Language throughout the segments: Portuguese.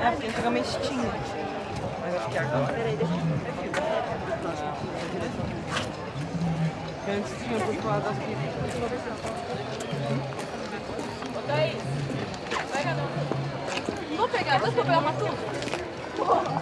É, porque antigamente tinha. Mas acho que agora. Peraí, deixa eu Antes tinha do lado das Ô, Thaís, pega não. Vou pegar, deixa pegar uma turma.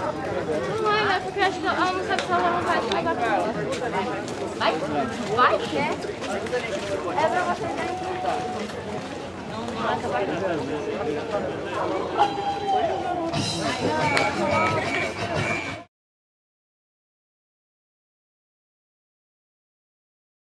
porque eu acho que se ela não vai levar pra ela. Vai? Vai? É. É pra você ver. Não, não, vai acabar.